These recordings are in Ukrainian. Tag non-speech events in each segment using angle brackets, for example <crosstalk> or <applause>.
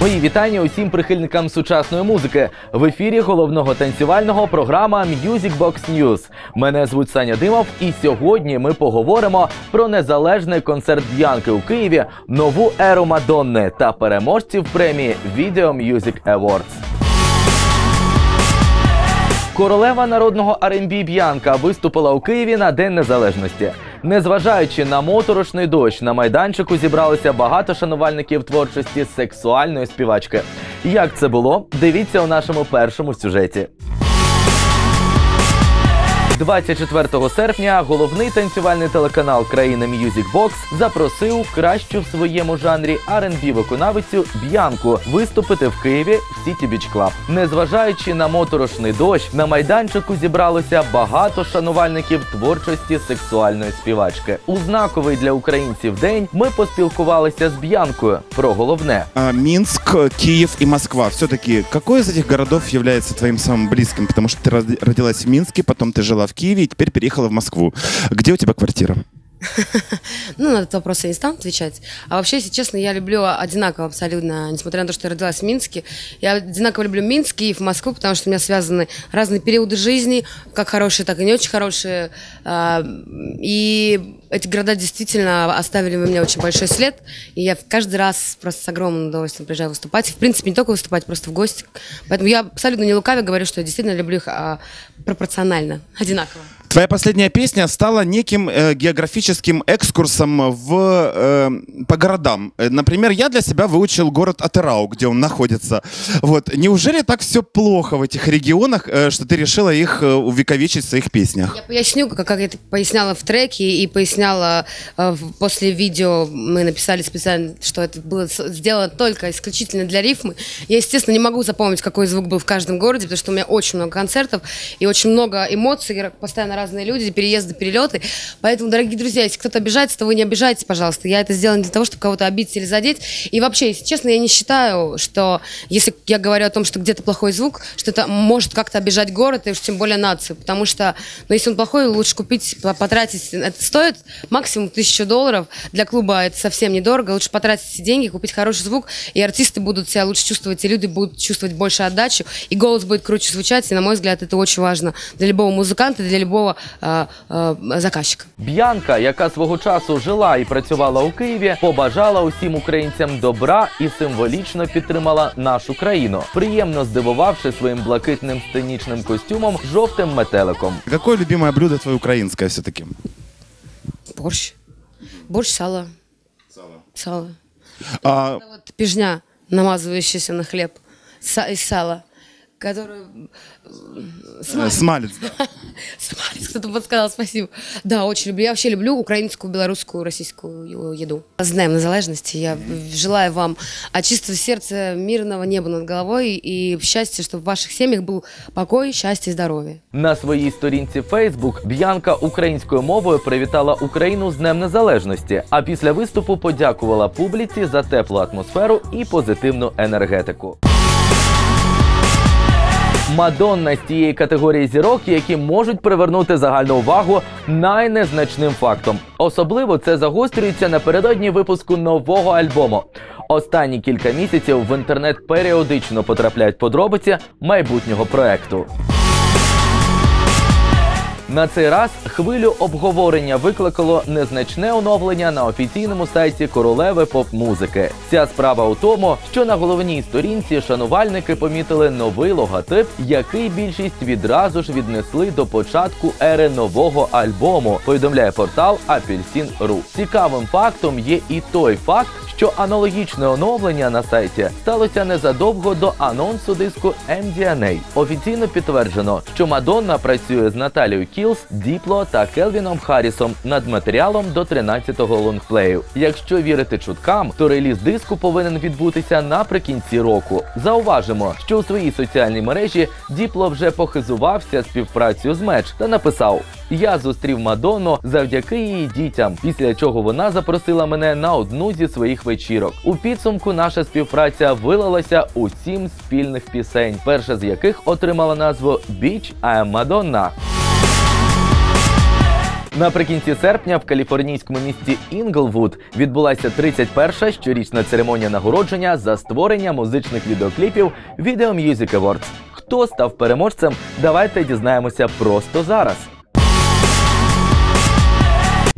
Мої вітання усім прихильникам сучасної музики. В ефірі головного танцювального програма Music Box News. Мене звуть Саня Димов, і сьогодні ми поговоримо про незалежний концерт Б'янки у Києві, нову еру Мадонни та переможців премії Video Music Awards. Королева народного R&B Б'янка виступила у Києві на День Незалежності. Незважаючи на моторошний дощ, на майданчику зібралося багато шанувальників творчості сексуальної співачки. Як це було? Дивіться у нашому першому сюжеті. 24 серпня головний танцювальний телеканал країни Music Box запросив кращу в своєму жанрі R&B виконавицю Б'янку виступити в Києві в City Beach Club. Незважаючи на моторошний дощ, на майданчику зібралося багато шанувальників творчості сексуальної співачки. У знаковий для українців день ми поспілкувалися з Б'янкою про головне. А, Минск, Киев и Москва. Все-таки какой из этих городов является твоим самым близким? Потому что ты роди- родилась в Минске, потом ты жила в Киеве и теперь переехала в Москву. Где у тебя квартира? <laughs> Ну, на этот вопрос я не стану отвечать. А вообще, если честно, я люблю одинаково абсолютно, несмотря на то, что я родилась в Минске. Я одинаково люблю Минск, Киев, Москву, потому что у меня связаны разные периоды жизни, как хорошие, так и не очень хорошие. А, И эти города действительно оставили во мне очень большой след. И я каждый раз просто с огромным удовольствием приезжаю выступать. В принципе, не только выступать, просто в гости. Поэтому я абсолютно не лукаве говорю, что я действительно люблю их а, пропорционально, <laughs> одинаково. Твоя последняя песня стала неким э, географическим экскурсом в, э, по городам. Э, Например, я для себя выучил город Атерау, где он находится. Вот. Неужели так все плохо в этих регионах, э, что ты решила их э, увековечить в своих песнях? Я поясню, как, как я это поясняла в треке и поясняла э, после видео. Мы написали специально, что это было сделано только исключительно для рифмы. Я, естественно, не могу запомнить, какой звук был в каждом городе, потому что у меня очень много концертов и очень много эмоций, постоянно разные люди, переезды, перелеты. Поэтому, дорогие друзья, если кто-то обижается, то вы не обижайтесь, пожалуйста. Я это сделала не для того, чтобы кого-то обидеть или задеть. И вообще, если честно, я не считаю, что если я говорю о том, что где-то плохой звук, что это может как-то обижать город и уж тем более нацию. Потому что, ну, если он плохой, лучше купить, по- потратить. Это стоит максимум тысячу долларов. Для клуба это совсем недорого. Лучше потратить эти деньги, купить хороший звук, и артисты будут себя лучше чувствовать, и люди будут чувствовать больше отдачу, и голос будет круче звучать. И, на мой взгляд, это очень важно для любого музыканта, для любого э, э, заказчика. Б'янка, яка свого часу жила і працювала у Києві, побажала усім українцям добра і символічно підтримала нашу країну, приємно здивувавши своїм блакитним сценічним костюмом з жовтим метеликом. Какое любимое блюдо твое украинское все-таки? Борщ. Борщ, сало. Сало. А, Это вот пижня, намазывающаяся на хлеб са- из сала, которую... э, Смалец. смалец, да. <laughs> Смалец, кто-то подсказал, спасибо. Да, очень люблю. Я вообще люблю украинскую, белорусскую, российскую еду. С Днем Незалежности. Я желаю вам от чистого сердца мирного неба над головой и счастья, чтобы в ваших семьях был покой, счастье и здоровье. На своїй сторінці Facebook Б'янка українською мовою привітала Україну з Днем Незалежності, а після виступу подякувала публіці за теплу атмосферу і позитивну енергетику. Мадонна з тієї категорії зірок, які можуть привернути загальну увагу найнезначним фактом. Особливо це загострюється напередодні випуску нового альбому. Останні кілька місяців в інтернет періодично потрапляють подробиці майбутнього проекту. На цей раз хвилю обговорення викликало незначне оновлення на офіційному сайті королеви поп-музики. Уся справа у тому, що на головній сторінці шанувальники помітили новий логотип, який більшість відразу ж віднесли до початку ери нового альбому. Повідомляє портал Апельсин.ру. Цікавим фактом є і той факт, що аналогічне оновлення на сайті сталося незадовго до анонсу диску MDNA. Офіційно підтверджено, що Мадонна працює з Наталією Кілс, Діпло та Келвіном Харрісом над матеріалом до 13-го лонгплею. Якщо вірити чуткам, то реліз диску повинен відбутися наприкінці року. Зауважимо, що у своїй соціальній мережі Діпло вже похизувався співпрацею з Мадж та написав: Я зустрів Мадонну завдяки її дітям, після чого вона запросила мене на одну зі своїх вечірок. У підсумку наша співпраця вилилася у сім спільних пісень, перша з яких отримала назву Bitch I'm Madonna. Наприкінці серпня в каліфорнійському місті Інглвуд відбулася 31-ша щорічна церемонія нагородження за створення музичних відеокліпів Video Music Awards. Хто став переможцем? Давайте дізнаємося просто зараз.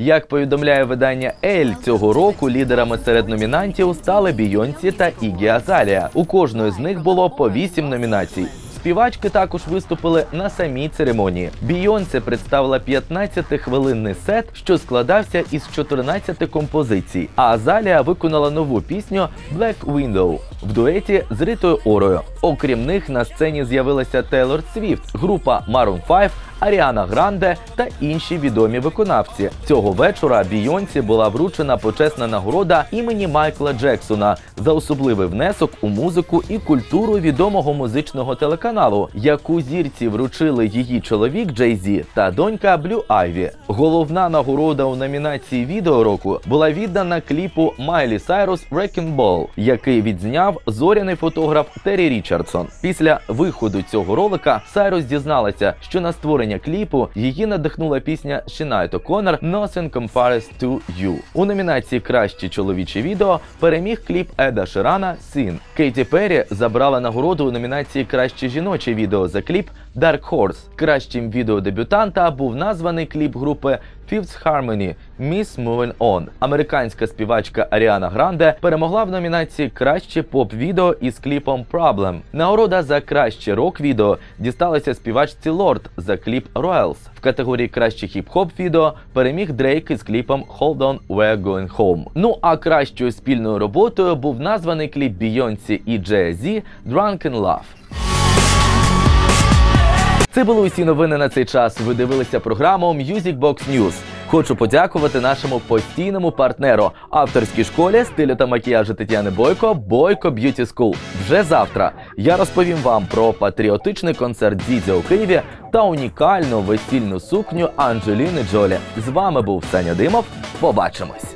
Як повідомляє видання Ель, цього року лідерами серед номінантів стали Бійонсі та Ігі Азалія. У кожної з них було по вісім номінацій. Співачки також виступили на самій церемонії. Бійонсе представила 15-хвилинний сет, що складався із 14 композицій. А Азалія виконала нову пісню Black Widow в дуеті з Ритою Орою. Окрім них на сцені з'явилася Тейлор Свіфт, група Maroon 5, Аріана Гранде та інші відомі виконавці. Цього вечора Бійонсі була вручена почесна нагорода імені Майкла Джексона за особливий внесок у музику і культуру відомого музичного телеканалу, яку зірці вручили її чоловік Джей Зі та донька Блю Айві. Головна нагорода у номінації відео року була віддана кліпу Майлі Сайрус Wrecking Ball, який відзняв зоряний фотограф Террі Річардсон. Після виходу цього ролика Сайрус зізналася, що на створення кліпу її надихнула пісня Шинейд О'Коннор Nothing Compares to You. У номінації Кращі чоловічі відео переміг кліп Еда Ширана Sing. Кейті Перрі забрала нагороду у номінації Кращі жіноче відео за кліп Dark Horse. Кращим відео дебютанта був названий кліп групи Fifth Harmony Miss Moving On. Американська співачка Аріана Гранде перемогла в номінації Краще поп-відео із кліпом Problem. Нагорода за краще рок-відео дісталася співачці Лорд за кліп Royals. В категорії краще хіп-хоп відео переміг Дрейк із кліпом Hold On We're Going Home. Ну а кращою спільною роботою був названий кліп Бійонсі і Jay-Z Drunk in Love. Це були усі новини на цей час. Ви дивилися програму Music Box News. Хочу подякувати нашому постійному партнеру авторській школі стилю та макіяжу Тетяни Бойко Бойко Beauty School. Вже завтра я розповім вам про патріотичний концерт Дзідзя у Києві та унікальну весільну сукню Анджеліни Джолі. З вами був Саня Димов. Побачимось.